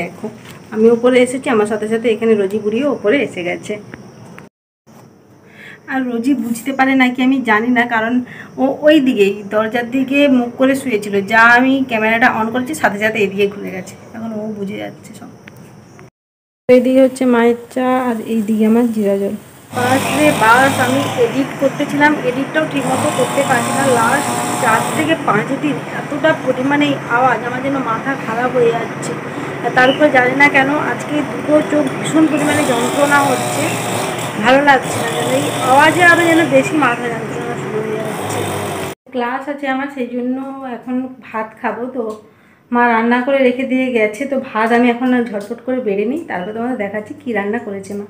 দেখো, আমি ওপরে এসেছি, আমার সাথে সাথে এখানে রোজি বুড়িও ওপরে এসে গেছে। আর রোজি বুঝতে পারে নাকি আমি জানি না, কারণ ও ওই দিকেই, দরজার দিকে মুখ করে শুয়েছিল। যা আমি ক্যামেরাটা অন করেছি, সাথে সাথে এদিকে ঘুরে গেছে। এখন ও বুঝে যাচ্ছে সব। এইদিকে হচ্ছে মায়ের চা, আর এইদিকে আমার জিরা জল। বাস রে বাস, আমি এডিট করতেছিলাম এডিটটাও ঠিকমতো করতে পারছি না। লাস্ট চার থেকে পাঁচ দিন এতটা পরিমাণে আওয়াজ, আমার যেন মাথা খারাপ হয়ে যাচ্ছে। তার উপরে জানি না কেন আজকে দুটো চোখ ভীষণ পরিমাণে যন্ত্রণা হচ্ছে। ভালো লাগছে না যেন এই আওয়াজে আরও যেন বেশি মাথা যন্ত্রণা শুরু হয়ে যাচ্ছে। ক্লাস আছে আমার, সেই জন্য এখন ভাত খাব তো। মা রান্না করে রেখে দিয়ে গেছে, তো ভাত আমি এখন ঝটপট করে বেড়ে নিই। তারপর তোমাদের দেখাচ্ছি কী রান্না করেছে মা।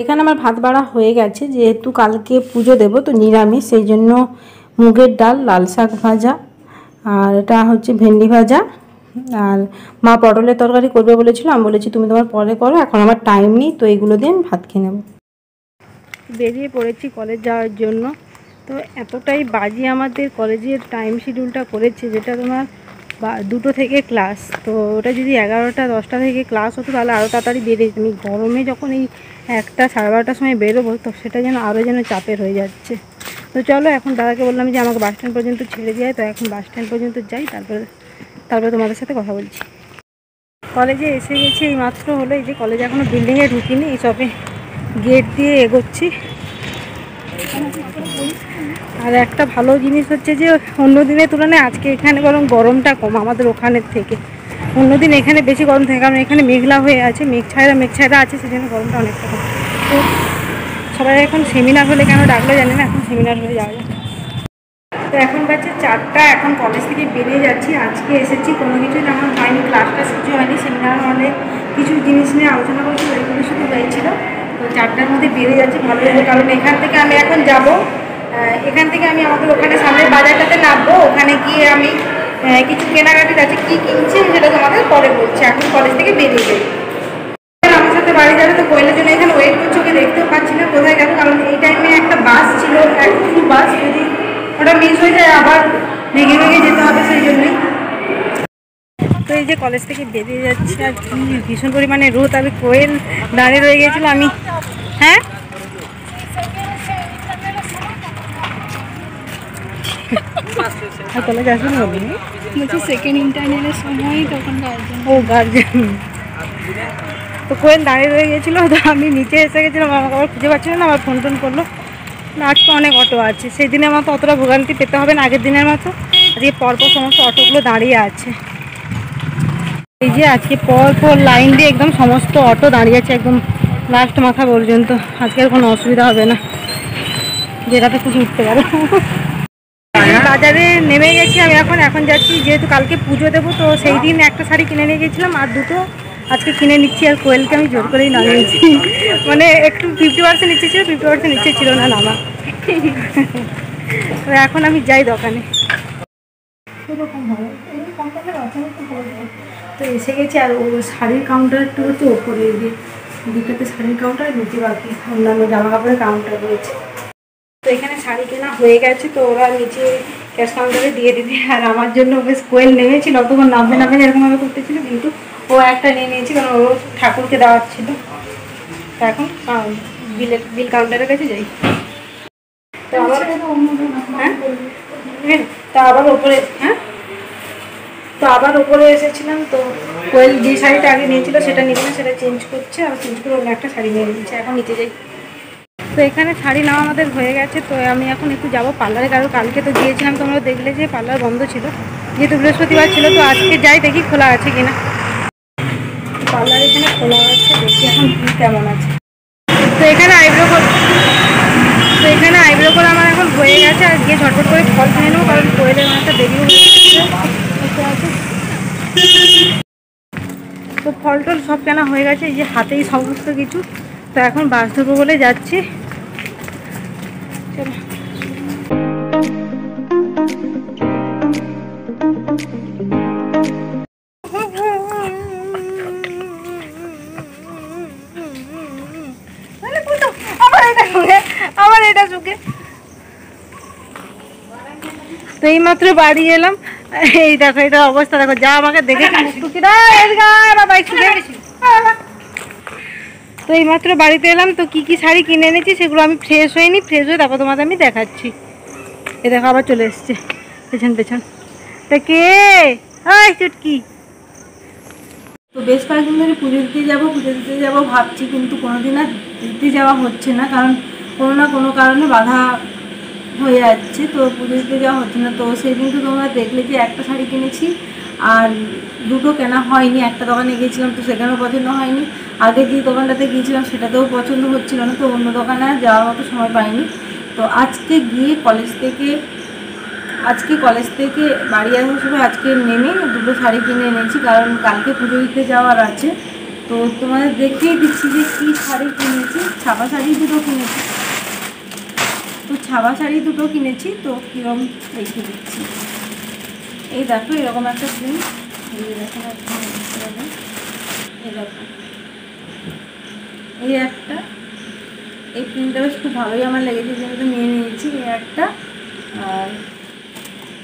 এখানে আমার ভাত বাড়া হয়ে গেছে, যেহেতু কালকে পুজো দেব, তো নিরামিষ, সেই জন্য মুগের ডাল, লাল শাক ভাজা, আর এটা হচ্ছে ভেন্ডি ভাজা। আর মা পটলের তরকারি করবে বলেছিল, আমি বলেছি, তুমি তোমার পরে করো, এখন আমার টাইম নেই, তো এইগুলো দিয়ে আমি ভাত খেয়ে নেব। বেরিয়ে পড়েছি কলেজ যাওয়ার জন্য। তো এতটাই বাজি আমাদের কলেজের টাইম শিডিউলটা করেছে, যেটা তোমার দুটো থেকে ক্লাস তো ওটা যদি এগারোটা, দশটা থেকে ক্লাস হতো, তাহলে আরও তাড়াতাড়ি বেরিয়ে যেতাম। এই গরমে যখন এই একটা সাড়ে বারোটার সময় বেরোবো, তো সেটা যেন আরও যেন চাপের হয়ে যাচ্ছে। তো চলো, এখন দাদাকে বললাম যে, আমাকে বাস স্ট্যান্ড পর্যন্ত ছেড়ে দিয়ে তো এখন বাস স্ট্যান্ড পর্যন্ত যাই, তারপরে তারপরে তোমাদের সাথে কথা বলছি। কলেজে এসে গেছি এই মাত্র হলো, এই যে কলেজে এখনও বিল্ডিংয়ে ঢুকিনি, এই সবে গেট দিয়ে এগোচ্ছি। আর একটা ভালো জিনিস হচ্ছে যে অন্য দিনের তুলনায় আজকে এখানে বরং গরমটা কম, আমাদের ওখানের থেকে। অন্যদিন এখানে বেশি গরম থাকে, কারণ এখানে মেঘলা হয়ে আছে, মেঘ ছায়রা মেঘ ছায়রা আছে, সেজন্য গরমটা অনেকটা কম। তো সবাই এখন সেমিনার হলে কেন ডাকলো জানি না, এখন সেমিনার হলে যাওয়া যায় তো এখন বাজছে চারটা, এখন কলেজ থেকে বেরিয়ে যাচ্ছি। আজকে এসেছি, কোনো কিছুই তেমন হয়নি ক্লাস টাস কিছু হয়নি সেমিনার হলে কিছু জিনিস নিয়ে আলোচনা করছি ওইগুলো শুধু হয়েছিল। তো চারটার মধ্যে বেরিয়ে যাচ্ছি, ভালো লাগবে কারণ এখান থেকে আমি এখন যাব। এখান থেকে আমি আমাদের ওখানে সামনের বাজারটাতে নামবো, ওখানে গিয়ে আমি কিছু কেনাকাটির আছে, কী কিনছি সেটা তোমাদের পরে বলছি। এখন কলেজ থেকে বেরিয়ে যাই। আমার সাথে বাড়ি যাবে তো কোয়েলের জন্য এখানে ওয়েট করছি ওকে দেখতেও পাচ্ছি না কোথায় গেল কারণ এই টাইমে একটা বাস ছিল এক ফুল বাস যদি ওটা মিস হয়ে যায় আবার ভেঙে ভেঙে যেতে হবে সেই জন্যই তো এই যে কলেজ থেকে বেরিয়ে যাচ্ছি আর কি ভীষণ পরিমাণে রোদ। আমি কোয়েল দাঁড়িয়ে রয়ে গিয়েছিল আমি হ্যাঁ? কলেজ আসবে না বলছি সেকেন্ড ইন্টারনেটের সময় তখন ও গার্জেন তো কোয়েল দাঁড়িয়ে রয়ে গেছিল তো আমি নিচে এসে গেছিলাম আমাকে আবার খুঁজে পাচ্ছিল না আমার ফোন টোন করল। না আজকে অনেক অটো আছে সেই দিনের মতো অতটা ভোগান্তি পেতে হবে না আগের দিনের মতো। আজকে পরপর সমস্ত অটোগুলো দাঁড়িয়ে আছে। এই যে আজকে পর পর লাইন দিয়ে একদম সমস্ত অটো দাঁড়িয়ে আছে একদম লাস্ট মাথা পর্যন্ত। আজকে আর কোনো অসুবিধা হবে না। যেটাতে খুশি উঠতে পারো বাজারে নেমে গেছি আমি এখন এখন যাচ্ছি যেহেতু কালকে পুজো দেবো তো সেই দিন একটা শাড়ি কিনে নিয়ে গেছিলাম আর দুটো আজকে কিনে নিচ্ছি আর কোয়েলকে আমি জোর করেই নামিয়েছি মানে একটু ফিফটি পার্সেন্ট ইচ্ছে ছিল ফিফটি পার্সেন্ট ইচ্ছে ছিল না নামা। তো এখন আমি যাই দোকানে। এরকম এই কাউন্টারে আছে তো বলব। তো এসে গেছি আর ও শাড়ির কাউন্টারটা হচ্ছে ওপরে গিয়ে দুটোতে শাড়ির কাউন্টার নিচে বাকি অন্যান্য জামা কাপড়ের কাউন্টার রয়েছে। তো এখানে শাড়ি কেনা হয়ে গেছে তো ওরা নিচে ক্যাশ কাউন্টারে দিয়ে দিবে। আর আমার জন্য বেশ কোয়েল নেমেছিল অতক্ষণ নামবে নামবে এরকমভাবে করতেছিল কিন্তু ও একটা নিয়ে নিয়েছে কারণ ও ঠাকুরকে দেওয়ার ছিল। তো এখন বিলের বিল কাউন্টারের কাছে যাই। তো আবার হ্যাঁ? হ্যাঁ তো আবার ওপরে হ্যাঁ? তো আবার ওপরে এসেছিলাম, তো কোয়েল যে শাড়িটা আগে নিয়েছিল সেটা নিবে না, সেটা চেঞ্জ করছে আর চেঞ্জ করে অন্য একটা শাড়ি নিয়ে নিচ্ছে এখন নিচে যাই। তো এখানে শাড়ি নেওয়া আমাদের হয়ে গেছে, তো আমি এখন একটু যাব পার্লারে, কারণ কালকে তো গিয়েছিলাম তোমরা দেখলে যে পার্লার বন্ধ ছিল। যেহেতু বৃহস্পতিবার ছিল, তো আজকে যাই দেখি খোলা আছে কিনা। পার্লার এখানে খোলা আছে, দেখি এখন কেমন আছে। তো এখানে আইব্রো তো এখানে আইব্রো করে আমার এখন হয়ে গেছে, আর গিয়ে ঝটপট করে ফল কিনে নেব, কারণ কোয়েলের অনেকটা দেরি হয়ে তো ফল টল সব কেনা হয়ে গেছে যে হাতেই সমস্ত কিছু। তো এখন বাস ধরবো বলে যাচ্ছি। চলো। তো এই মাত্র বাড়ি এলাম। এই দেখো এটা অবস্থা দেখো যা আমাকে দেখে তো এইমাত্র বাড়িতে এলাম তো কি কি শাড়ি কিনে এনেছি সেগুলো আমি ফ্রেশ হয়নি ফ্রেশ হয়ে তারপর তোমাদের আমি দেখাচ্ছি। এ দেখো আবার চলে এসছে। পেছন পেছন। তা কে? ওই চুটকি। তো বেশ কয়েকদিন ধরে পুজো দিতে যাব পুজো দিতে যাব ভাবছি কিন্তু কোনোদিন আর দিতে যাওয়া হচ্ছে না কারণ কোনো না কোনো কারণে বাধা হয়ে যাচ্ছে। তো পুজো দিতে যাওয়া হচ্ছে না। তো সেদিন তো তোমরা দেখলে যে একটা শাড়ি কিনেছি আর দুটো কেনা হয়নি। একটা দোকানে গিয়েছিলাম তো সেখানেও পছন্দ হয়নি। আগে যে দোকানটাতে গিয়েছিলাম সেটাতেও পছন্দ হচ্ছিল না। তো অন্য দোকানে যাওয়ার মতো সময় পাইনি। তো আজকে গিয়ে কলেজ থেকে, আজকে কলেজ থেকে বাড়ি আসার সময় আজকে নেমে দুটো শাড়ি কিনে এনেছি। কারণ কালকে পুজো দিতে যাওয়ার আছে। তো তোমাদের দেখিয়ে দিচ্ছি যে কী শাড়ি কিনেছি। ছাপা শাড়ি দুটো কিনেছি। ছাপা শাড়ি দুটো কিনেছি, তো কীরকম দেখিয়ে দিচ্ছি। এই দেখো, এরকম একটা প্রিন্ট এই দেখো। এই দেখো। এই একটা। এই প্রিন্টটা বেশ খুব ভালোই আমার লেগেছে যে আমি নিয়ে নিয়েছি এই একটা। আর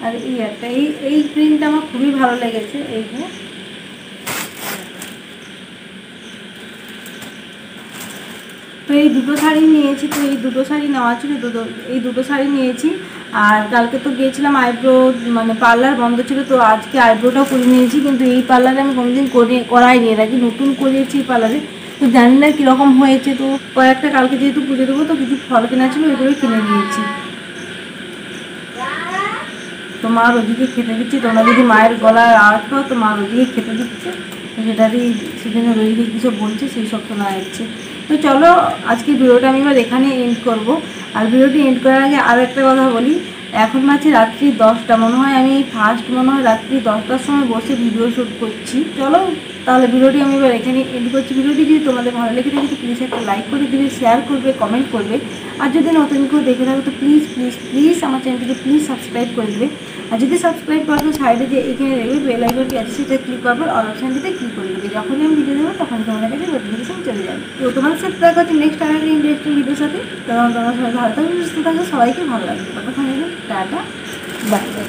আর এই একটা। এই এই প্রিন্টটা আমার খুবই ভালো লেগেছে, এই যে। তো এই দুটো শাড়ি নিয়েছি, তো এই দুটো শাড়ি নেওয়া ছিল দুটো, এই দুটো শাড়ি নিয়েছি। আর কালকে তো গিয়েছিলাম আইব্রো মানে পার্লার বন্ধ ছিল, তো আজকে আইব্রোটাও করে নিয়েছি, কিন্তু এই পার্লারে আমি কোনোদিন করে করাইনি এর আগে নতুন করিয়েছি এই পার্লারে। তো জানি না কীরকম হয়েছে, তো কয়েকটা কালকে যেহেতু পুজো দেবো, তো কিছু ফল কেনা ছিল ওইগুলোই কিনে নিয়েছি। তো মা রোজিকে খেতে দিচ্ছি তোমরা যদি মায়ের গলার আওয়াজ পাও তো মা রোজিকে খেতে দিচ্ছে। সেটারই সেখানে রোজিকে কী সব বলছে, সেই সব শোনা যাচ্ছে তো চলো, আজকে ভিডিওটা আমি এবার এখানে এন্ড করব। আর ভিডিওটি এন্ড করার আগে আরও একটা কথা বলি। এখন আছে রাত্রি দশটা। মনে হয় আমি ফার্স্ট মনে হয় রাত্রি দশটার সময় বসে ভিডিও শ্যুট করছি। চলো। তাহলে ভিডিওটি আমি এবার এখানে এন্ড করছি। ভিডিওটি যদি তোমাদের ভালো লেগে থাকে, তো প্লিজ একটা লাইক করে দিবে শেয়ার করবে কমেন্ট করবে। আর যদি নতুন কেউ দেখে থাকো, তো প্লিজ প্লিজ প্লিজ আমার চ্যানেলটিকে প্লিজ সাবস্ক্রাইব করে দেবে। আর যদি সাবস্ক্রাইব করো সাইডে যে এখানে দেখবে বেল আইকনটি আছে, সেটা ক্লিক করবে অল অপশানটিতে ক্লিক করে দেবে। যখনই আমি ভিডিও দেবো তখন তোমাদের কাছে নোটিফিকেশন চলে যাবে। তো তোমাদের সাথে দেখা হচ্ছে নেক্সট আর একটা ইন্টারেস্টিং ভিডিওর সাথে। তখন তোমার সবাই ভালো থাকবে সুস্থ থাকবে সবাইকে ভালো লাগবে। ততক্ষণ টাটা বাই বাই